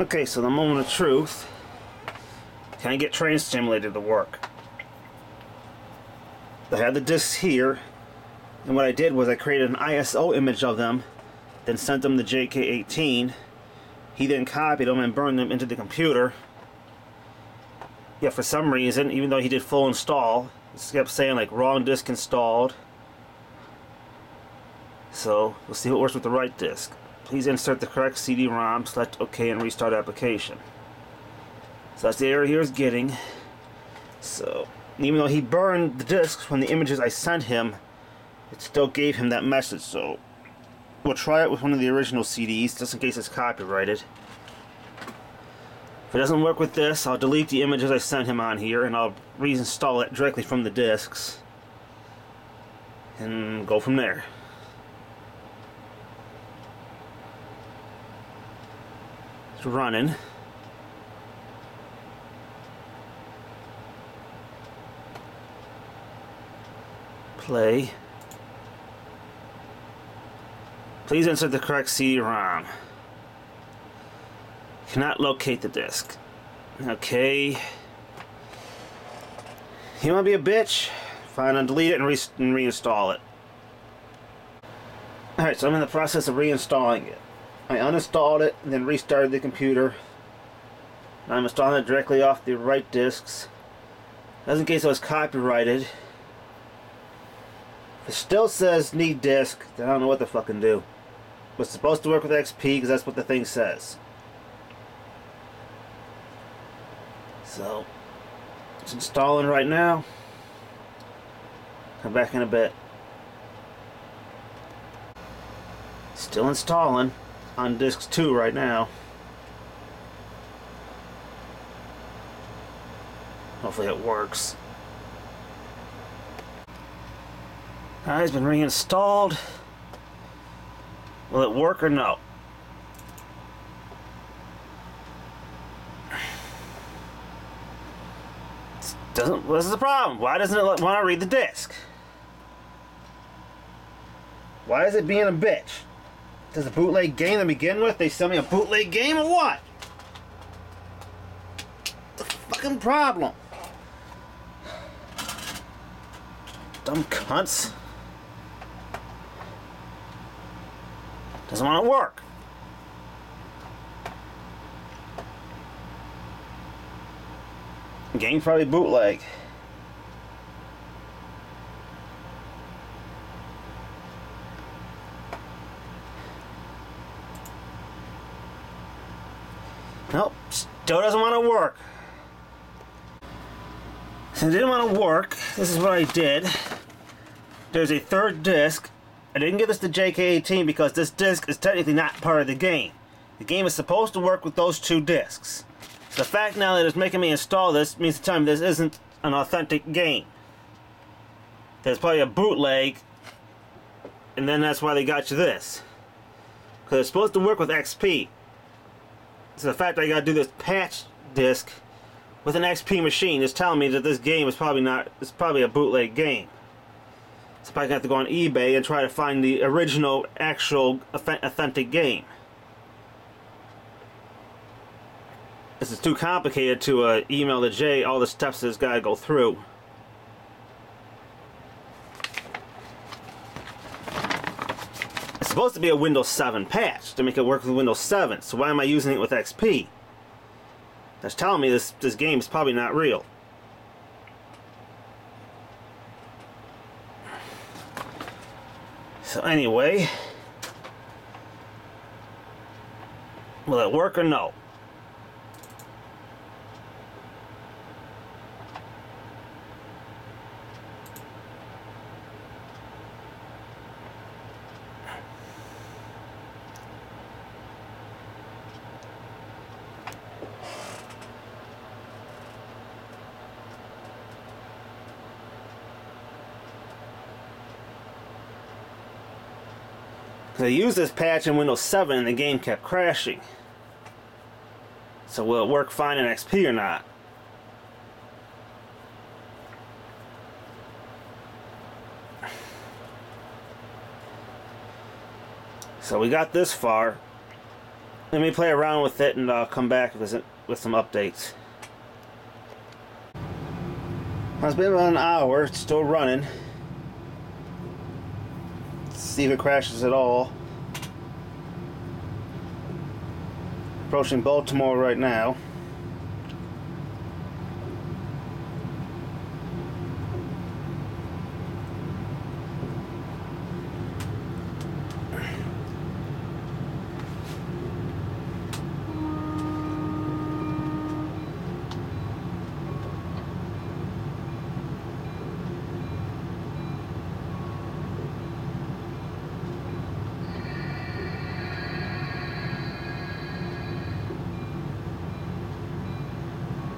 Okay, so the moment of truth. Can I get Train Simulator to work? I had the discs here, and what I did was I created an ISO image of them, then sent them to JK18. He then copied them and burned them into the computer. Yeah, for some reason, even though he did full install, it kept saying like wrong disk installed. So, we'll see what works with the right disk. Please insert the correct CD-ROM, select OK and restart application. So that's the error he was getting. So, even though he burned the disks from the images I sent him, it still gave him that message. So, we'll try it with one of the original CDs, just in case it's copyrighted. If it doesn't work with this, I'll delete the images I sent him on here, and I'll reinstall it directly from the disks. And go from there. It's running. Play. Please insert the correct CD-ROM. Cannot locate the disk. Okay. You wanna be a bitch? Fine, I'll delete it and, re and reinstall it. Alright, so I'm in the process of reinstalling it. I uninstalled it and then restarted the computer. I'm installing it directly off the right disks. Just in case it was copyrighted. If it still says need disk, then I don't know what to fucking do. But it's supposed to work with XP because that's what the thing says. So, it's installing right now. Come back in a bit. Still installing on discs 2 right now. Hopefully it works. Alright, it's been reinstalled. Will it work or no? Doesn't. What's the problem? Why doesn't it want to read the disc? Why is it being a bitch? Does a bootleg game to begin with? They sell me a bootleg game or what? The fucking problem. Dumb cunts. Doesn't want to work. Game probably bootleg. Still doesn't want to work. Since it didn't want to work, this is what I did. There's a third disc. I didn't give this to JK18 because this disc is technically not part of the game. The game is supposed to work with those two discs. So the fact now that it's making me install this means to tell me this isn't an authentic game. There's probably a bootleg, and then that's why they got you this. Because it's supposed to work with XP. So the fact that I gotta do this patch disc with an XP machine is telling me that this game is probably not, it's probably a bootleg game. So i probably have to go on eBay and try to find the original, actual, authentic game. This is too complicated to uh, email to Jay all the steps this guy go through. Supposed to be a Windows 7 patch to make it work with Windows 7, so why am I using it with XP? That's telling me this, this game is probably not real. So anyway, will it work or no? I used this patch in Windows 7 and the game kept crashing. So will it work fine in XP or not? So we got this far. Let me play around with it and I'll come back with, with some updates. It's been about an hour, it's still running. See if it crashes at all. Approaching Baltimore right now.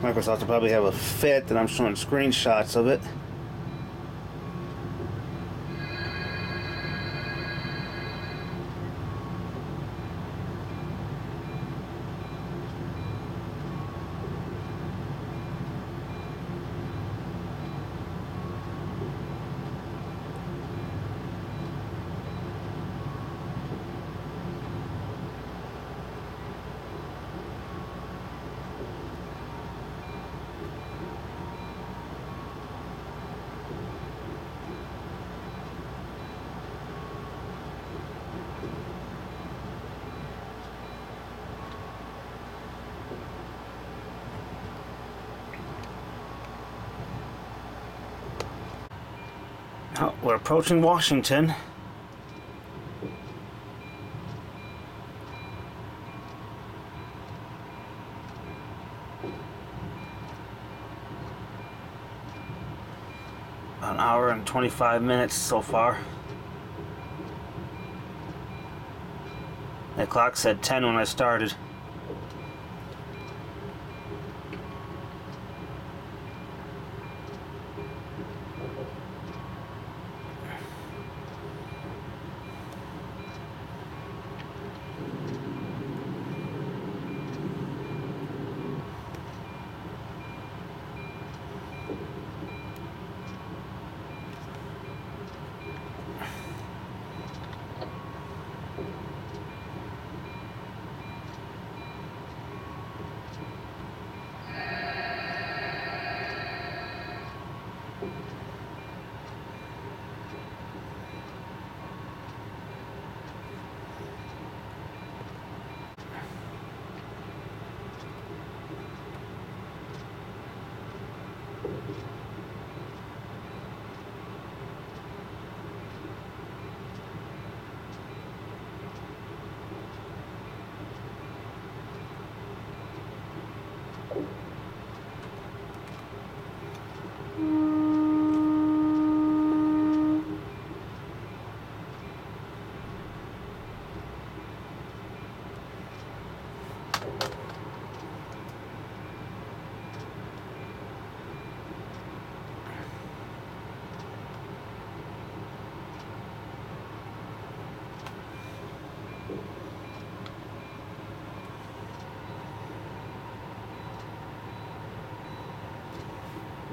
Microsoft will probably have a fit that I'm showing screenshots of it. Oh, we're approaching Washington. An hour and 25 minutes so far. The clock said 10 when I started.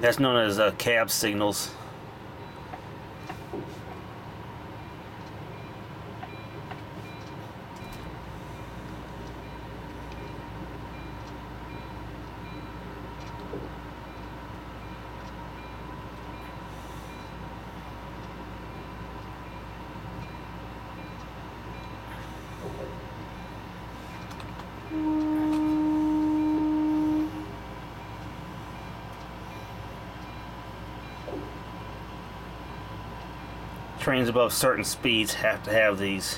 That's known as uh, cab signals. Trains above certain speeds have to have these.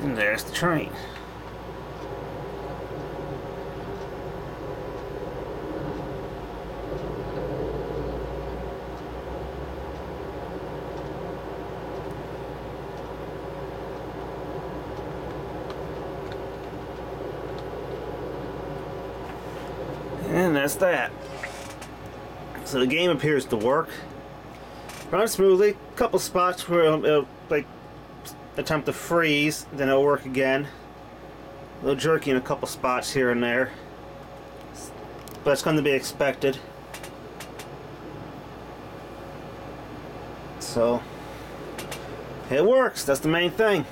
There's the train. And that's that. So the game appears to work. Runs smoothly. Couple spots where it'll, it'll like attempt to freeze, then it'll work again. A little jerky in a couple spots here and there. But it's going to be expected. So, it works. That's the main thing.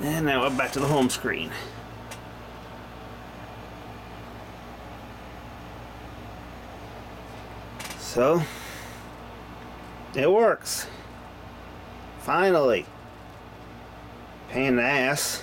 And now I'm back to the home screen. So, it works. Finally. Pain in the ass.